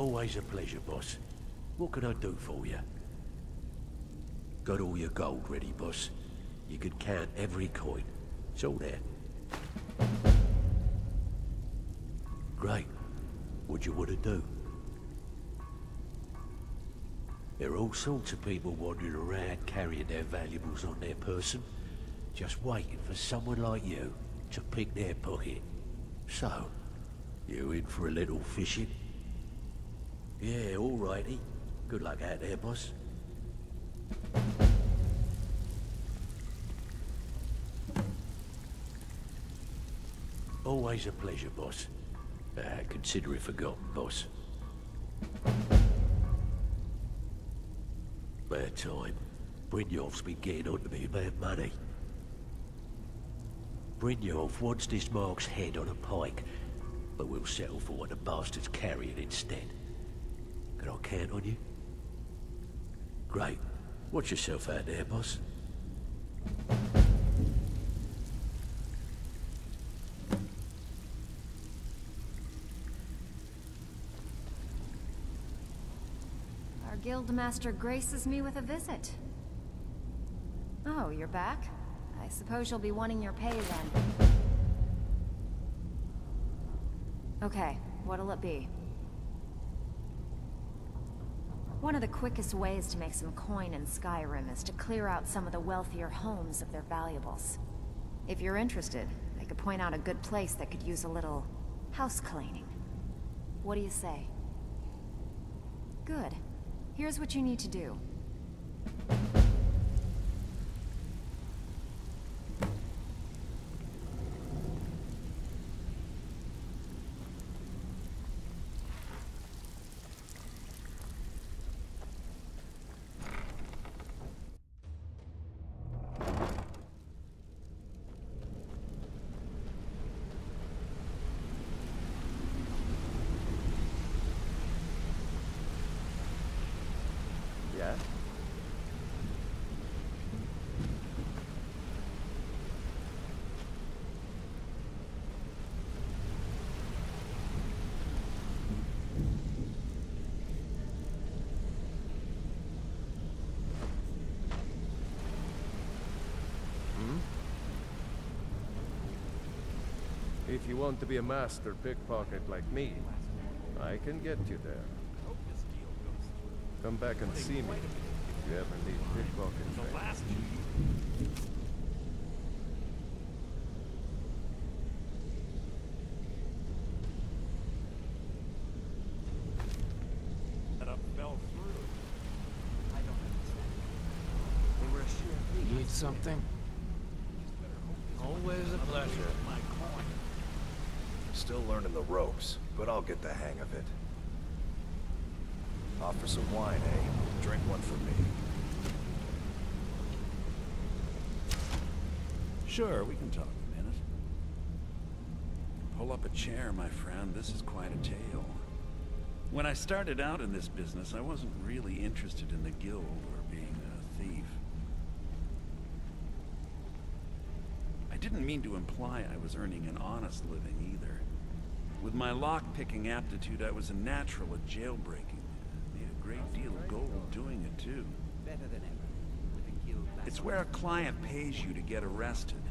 Always a pleasure, boss. What can I do for you? Got all your gold ready, boss. You could count every coin. It's all there. Great. What you want to do? There are all sorts of people wandering around carrying their valuables on their person, just waiting for someone like you to pick their pocket. So, you in for a little fishing? Yeah, all righty. Good luck out there, boss. Always a pleasure, boss. Uh, consider it forgotten, boss. Bad time. Brynjolf's been getting on to me about money. Brynjolf wants this Mark's head on a pike, but we'll settle for what the bastard's carrying instead. Can I count on you? Great. Watch yourself out there, boss. Our guildmaster graces me with a visit. Oh, you're back? I suppose you'll be wanting your pay then. Okay, what'll it be? One of the quickest ways to make some coin in Skyrim is to clear out some of the wealthier homes of their valuables. If you're interested, I could point out a good place that could use a little house cleaning. What do you say? Good. Here's what you need to do. Yeah? If you want to be a master pickpocket like me, I can get you there. Come back and see me if you ever need pickpocket training. Need something? Always a pleasure. Still learning the ropes, but I'll get the hang of it. Offer some wine, eh? Drink one for me. Sure, we can talk a minute. Pull up a chair, my friend. This is quite a tale. When I started out in this business, I wasn't really interested in the guild or being a thief. I didn't mean to imply I was earning an honest living either. With my lock-picking aptitude, I was a natural at jailbreaking. Made a great deal of gold doing it, too. Better than ever. It's where a client pays you to get arrested.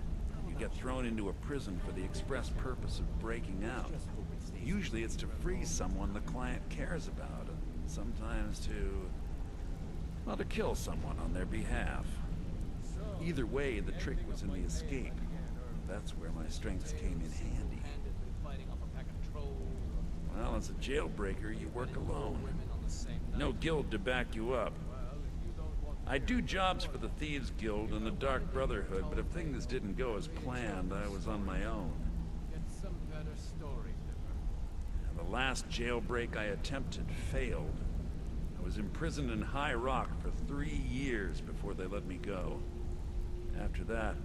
You get thrown into a prison for the express purpose of breaking out. Usually it's to free someone the client cares about, and sometimes to... well, to kill someone on their behalf. Either way, the trick was in the escape. That's where my strengths came in handy. As a jailbreaker, you work alone. No guild to back you up. I do jobs for the Thieves Guild and the Dark Brotherhood, but if things didn't go as planned, I was on my own. And the last jailbreak I attempted failed. I was imprisoned in High Rock for three years before they let me go. After that,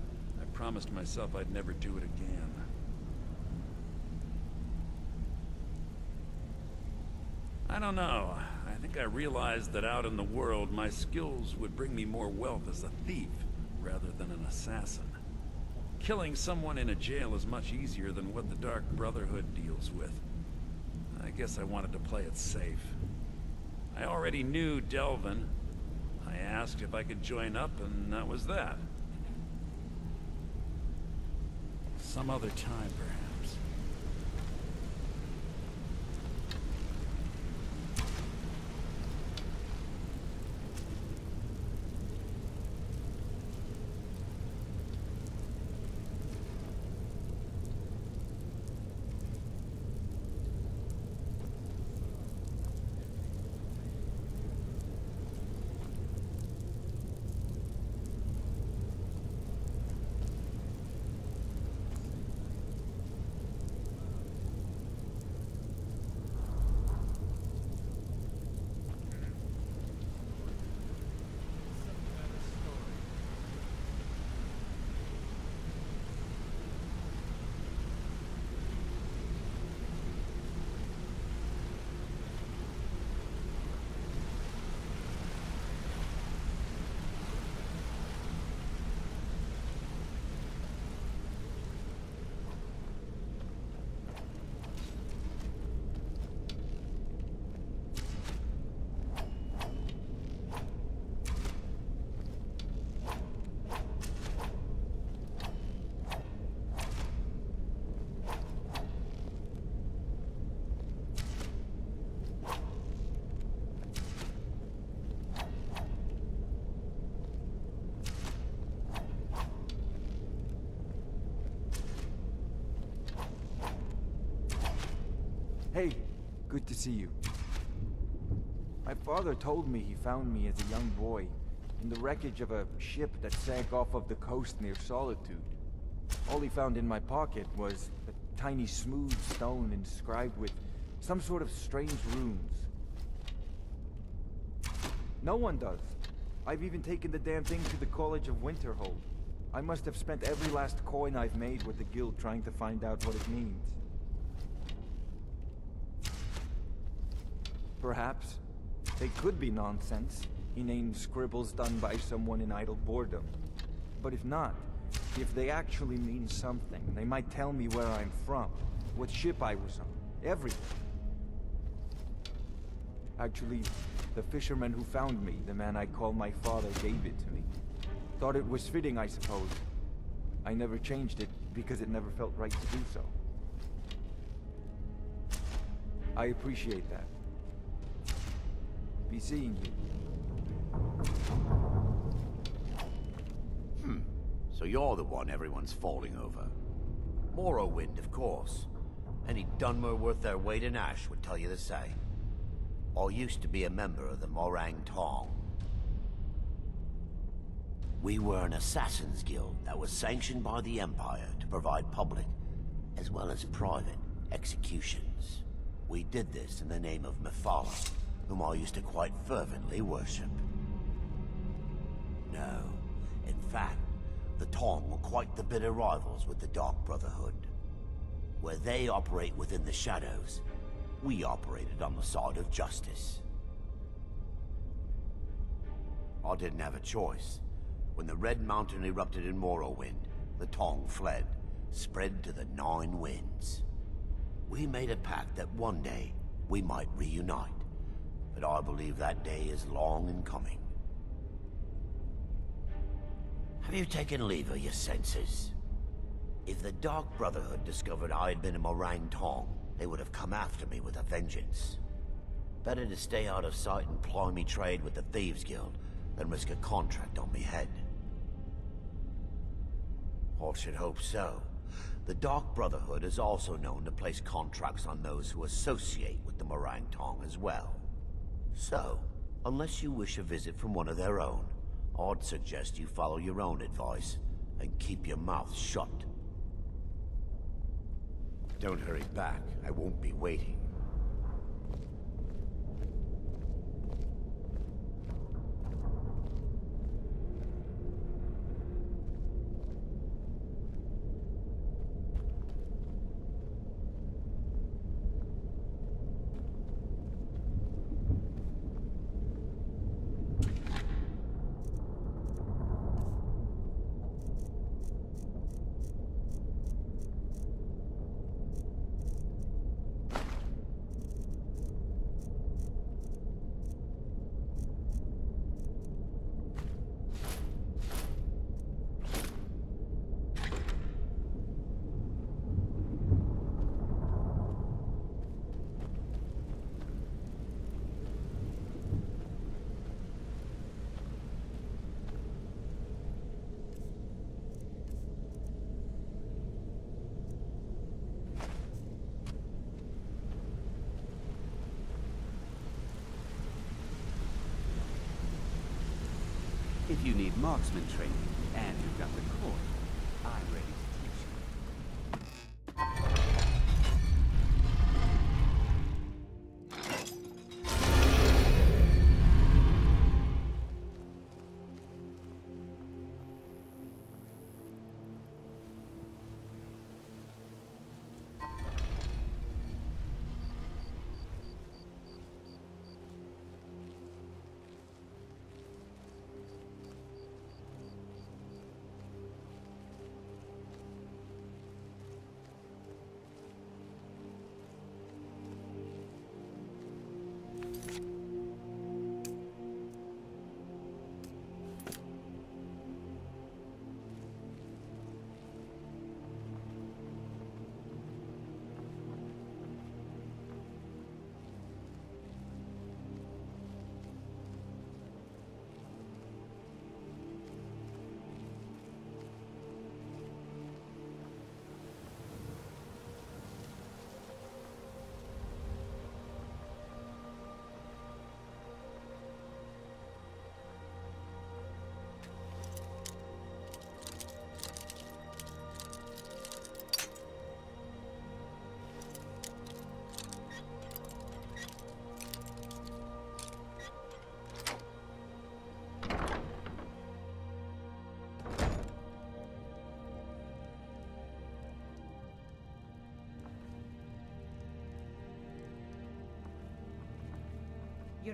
I promised myself I'd never do it again. I don't know. I think I realized that out in the world, my skills would bring me more wealth as a thief rather than an assassin. Killing someone in a jail is much easier than what the Dark Brotherhood deals with. I guess I wanted to play it safe. I already knew Delvin. I asked if I could join up, and that was that. Some other time, perhaps. Hey, good to see you. My father told me he found me as a young boy in the wreckage of a ship that sank off of the coast near Solitude. All he found in my pocket was a tiny smooth stone inscribed with some sort of strange runes. No one does. I've even taken the damn thing to the College of Winterhold. I must have spent every last coin I've made with the guild trying to find out what it means. Perhaps. They could be nonsense. Inane scribbles done by someone in idle boredom. But if not, if they actually mean something, they might tell me where I'm from, what ship I was on, everything. Actually, the fisherman who found me, the man I call my father, gave it to me. Thought it was fitting, I suppose. I never changed it because it never felt right to do so. I appreciate that. Be seeing you. Hmm. So you're the one everyone's falling over. Morrowind, of course. Any Dunmer worth their weight in ash would tell you the same. I used to be a member of the Morag Tong. We were an assassins guild that was sanctioned by the Empire to provide public, as well as private, executions. We did this in the name of Mephala, whom I used to quite fervently worship. No, in fact, the Tong were quite the bitter rivals with the Dark Brotherhood. Where they operate within the shadows, we operated on the side of justice. I didn't have a choice. When the Red Mountain erupted in Morrowind, the Tong fled, spread to the Nine Winds. We made a pact that one day we might reunite, but I believe that day is long in coming. Have you taken leave of your senses? If the Dark Brotherhood discovered I had been a Morag Tong, they would have come after me with a vengeance. Better to stay out of sight and ply me trade with the Thieves Guild than risk a contract on me head. I should hope so. The Dark Brotherhood is also known to place contracts on those who associate with the Morag Tong as well. So, unless you wish a visit from one of their own, I'd suggest you follow your own advice and keep your mouth shut. Don't hurry back. I won't be waiting. If you need marksman training, and you've got the coin, I'm ready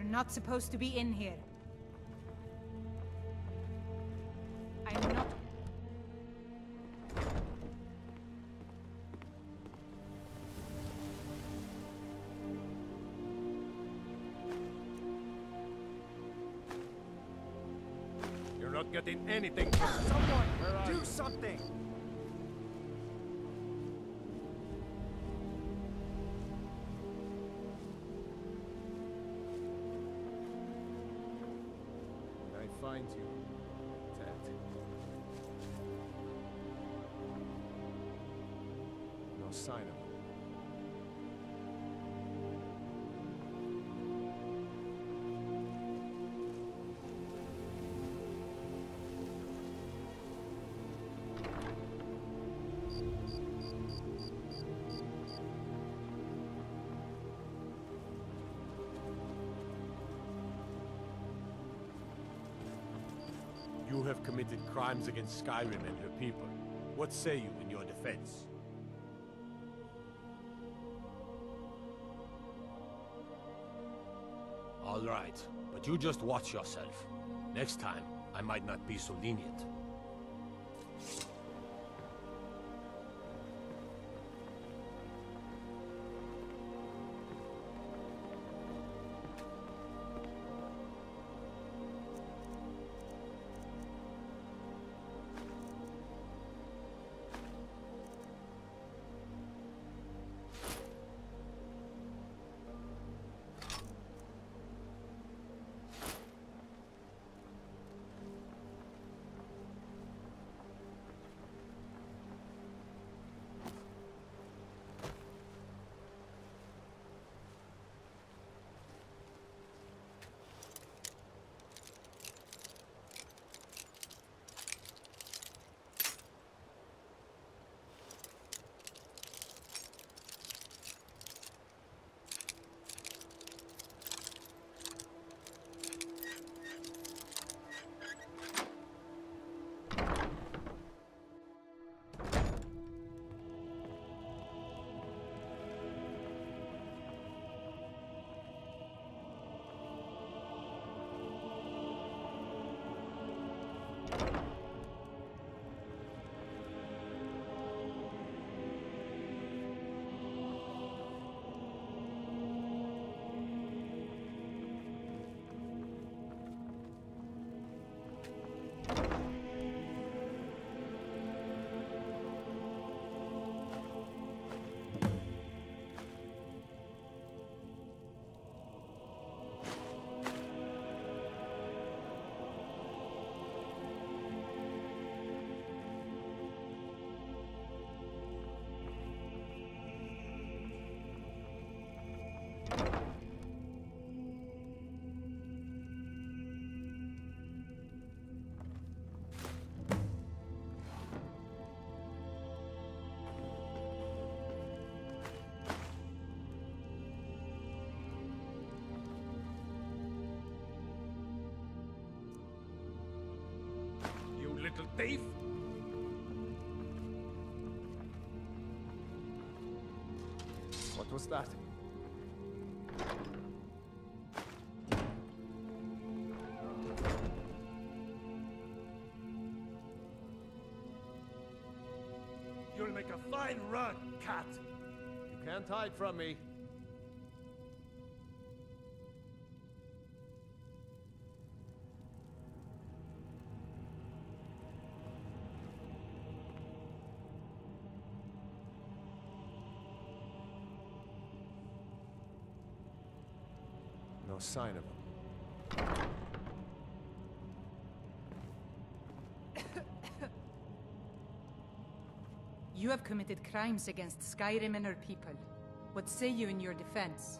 You're not supposed to be in here. I'm not... You're not getting anything. Someone, Where are do you? something! Crimes against Skyrim and her people. What say you in your defense? All right, but you just watch yourself. Next time, I might not be so lenient. Thief! What was that? You'll make a fine run, cat! You can't hide from me. You have committed crimes against Skyrim and her people. What say you in your defense?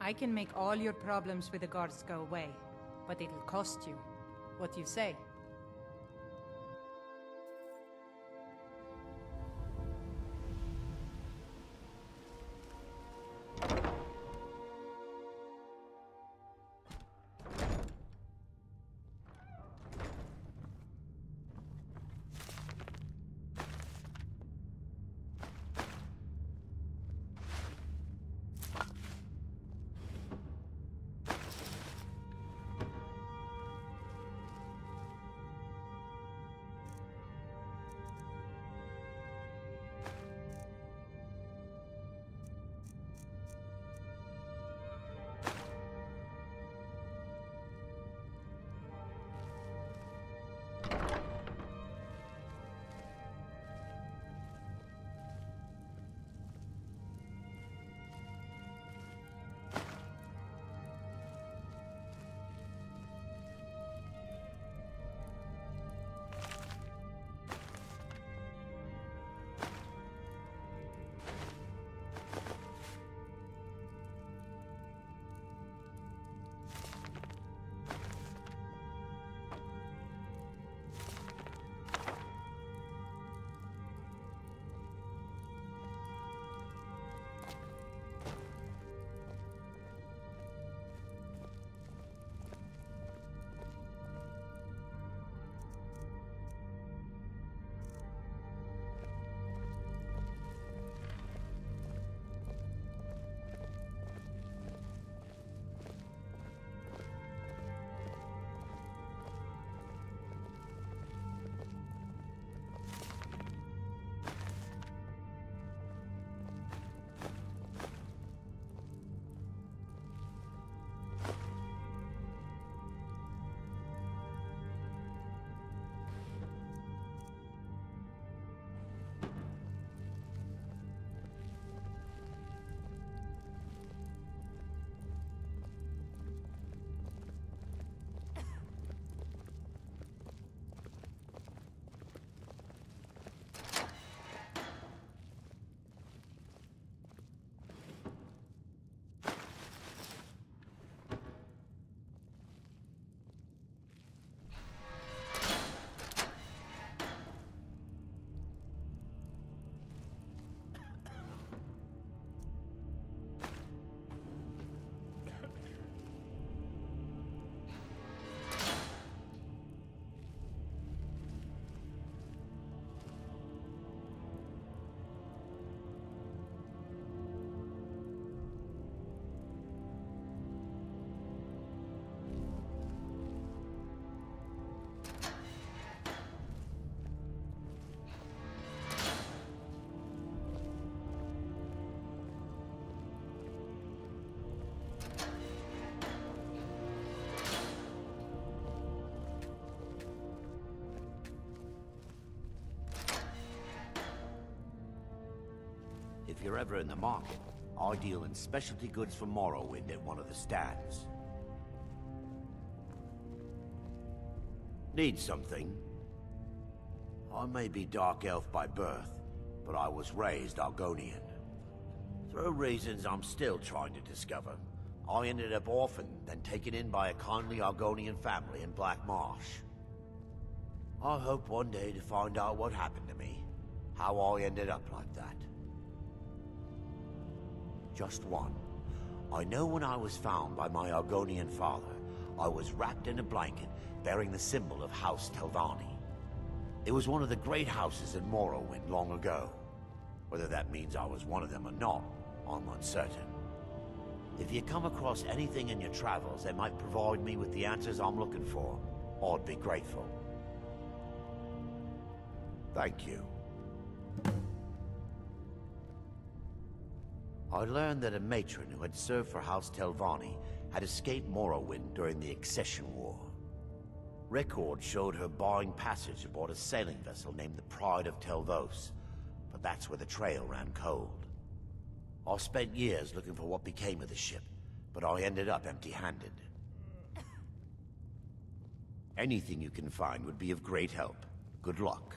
I can make all your problems with the guards go away, but it'll cost you. What do you say? If you're ever in the market, I deal in specialty goods from Morrowind at one of the stands. Need something? I may be Dark Elf by birth, but I was raised Argonian. Through reasons I'm still trying to discover, I ended up orphaned, then taken in by a kindly Argonian family in Black Marsh. I hope one day to find out what happened to me, how I ended up like that. Just one. I know when I was found by my Argonian father, I was wrapped in a blanket bearing the symbol of House Telvanni. It was one of the great houses in Morrowind long ago. Whether that means I was one of them or not, I'm uncertain. If you come across anything in your travels that might provide me with the answers I'm looking for, I'd be grateful. Thank you. I learned that a matron who had served for House Telvanni had escaped Morrowind during the Accession War. Records showed her buying passage aboard a sailing vessel named the Pride of Telvos, but that's where the trail ran cold. I spent years looking for what became of the ship, but I ended up empty-handed. Anything you can find would be of great help. Good luck.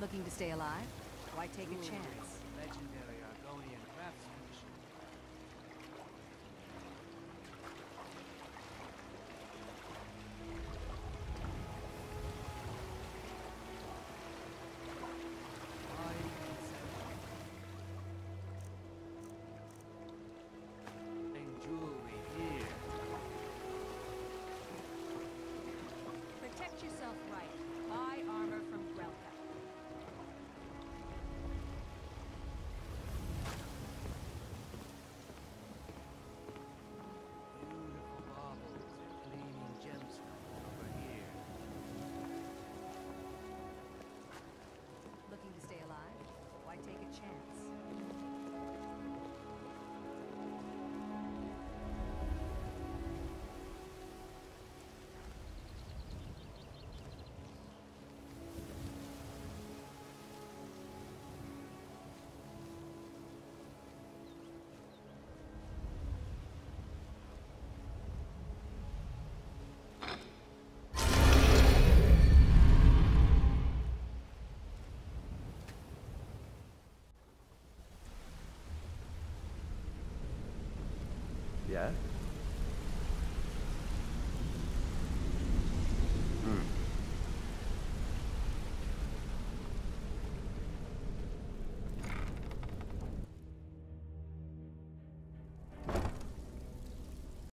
Looking to stay alive? Why take a chance? Legendary. Yeah.